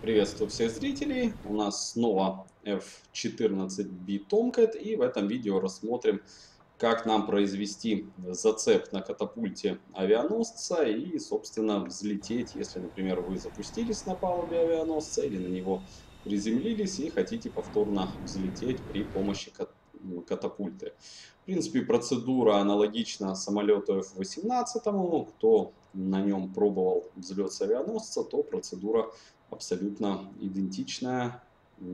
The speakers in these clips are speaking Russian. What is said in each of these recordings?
Приветствую всех зрителей. У нас снова F14B Tomcat и в этом видео рассмотрим, как нам произвести зацеп на катапульте авианосца и, собственно, взлететь, если, например, вы запустились на палубе авианосца или на него приземлились и хотите повторно взлететь при помощи катапульты. В принципе, процедура аналогична самолету F-18. Кто на нем пробовал взлет с авианосца, то процедура абсолютно идентичная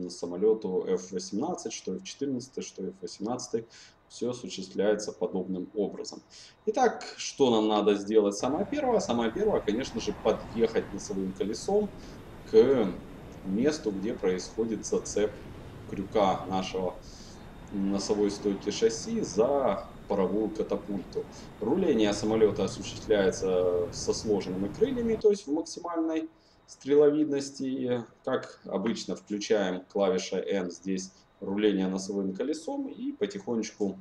самолету F-18, что F-14, что F-18. Все осуществляется подобным образом. Итак, что нам надо сделать? Самое первое, самое первое, конечно же, подъехать носовым колесом к месту, где происходит зацеп крюка нашего носовой стойки шасси за паровую катапульту. Руление самолета осуществляется со сложенными крыльями, то есть в максимальной стреловидности. Как обычно, включаем клавиша N здесь руление носовым колесом и потихонечку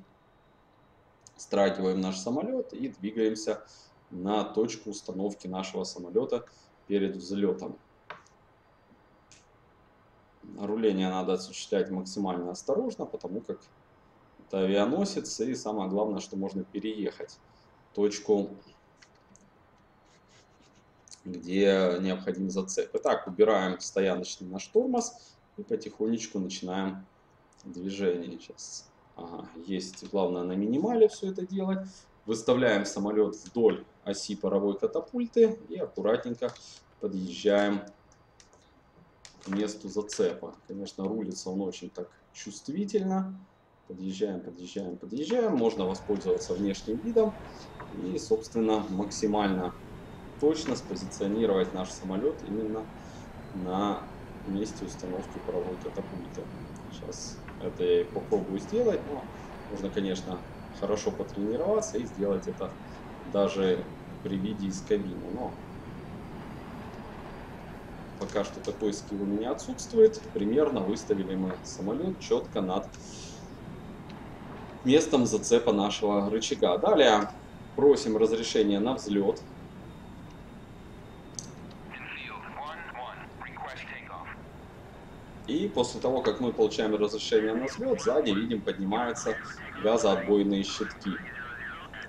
страгиваем наш самолет и двигаемся на точку установки нашего самолета перед взлетом. Руление надо осуществлять максимально осторожно, потому как это авианосец и самое главное, что можно переехать точку где необходим зацеп. Итак, убираем стояночный наш тормоз и потихонечку начинаем движение. Сейчас ага, есть, главное на минимале все это делать. Выставляем самолет вдоль оси паровой катапульты и аккуратненько подъезжаем месту зацепа. Конечно, рулится он очень так чувствительно. Подъезжаем, подъезжаем, подъезжаем. Можно воспользоваться внешним видом и, собственно, максимально точно спозиционировать наш самолет именно на месте установки паровой катапульты. Сейчас это я и попробую сделать, но нужно, конечно, хорошо потренироваться и сделать это даже при виде из кабины. Но пока что такой скилл у меня отсутствует. Примерно выставили мы самолет четко над местом зацепа нашего рычага. Далее просим разрешения на взлет. И после того, как мы получаем разрешение на взлет, сзади, видим, поднимаются газоотбойные щитки.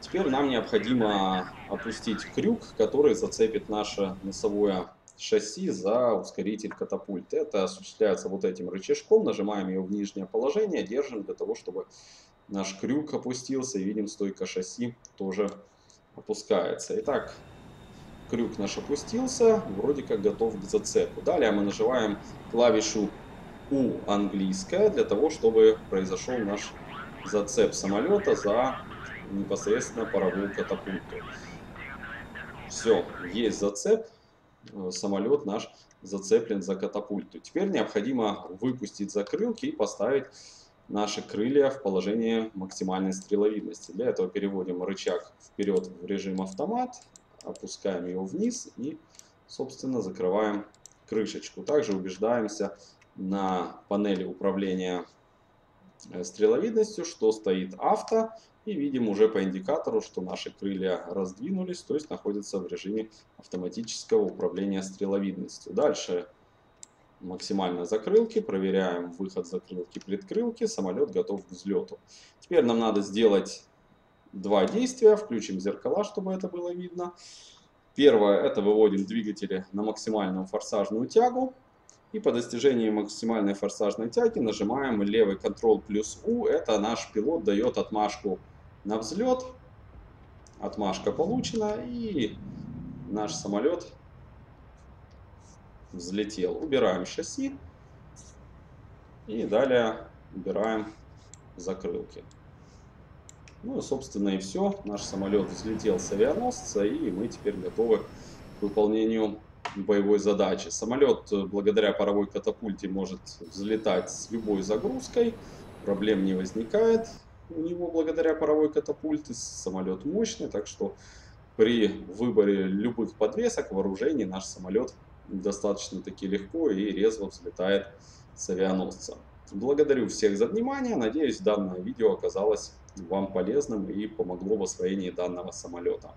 Теперь нам необходимо опустить крюк, который зацепит наше носовое шасси за ускоритель катапульты. Это осуществляется вот этим рычажком. Нажимаем его в нижнее положение, держим для того, чтобы наш крюк опустился. И видим, стойка шасси тоже опускается. Итак, крюк наш опустился, вроде как готов к зацепу. Далее мы нажимаем клавишу у английская для того, чтобы произошел наш зацеп самолета за непосредственно паровую катапульту. Все, есть зацеп, самолет наш зацеплен за катапульту. Теперь необходимо выпустить закрылки и поставить наши крылья в положение максимальной стреловидности. Для этого переводим рычаг вперед в режим автомат, опускаем его вниз и, собственно, закрываем крышечку. Также убеждаемся на панели управления э, стреловидностью, что стоит авто. И видим уже по индикатору, что наши крылья раздвинулись, то есть находятся в режиме автоматического управления стреловидностью. Дальше максимально закрылки, проверяем выход закрылки, предкрылки, самолет готов к взлету. Теперь нам надо сделать два действия, включим зеркала, чтобы это было видно. Первое, это выводим двигатели на максимальную форсажную тягу. И по достижении максимальной форсажной тяги нажимаем левый Ctrl плюс U. Это наш пилот дает отмашку на взлет. Отмашка получена и наш самолет взлетел. Убираем шасси и далее убираем закрылки. Ну и собственно и все. Наш самолет взлетел с авианосца и мы теперь готовы к выполнению боевой задачи. Самолет э, благодаря паровой катапульте может взлетать с любой загрузкой, проблем не возникает у него благодаря паровой катапульте. Самолет мощный, так что при выборе любых подвесок, вооружений наш самолет достаточно таки легко и резво взлетает с авианосца. Благодарю всех за внимание. Надеюсь, данное видео оказалось вам полезным и помогло в освоении данного самолета.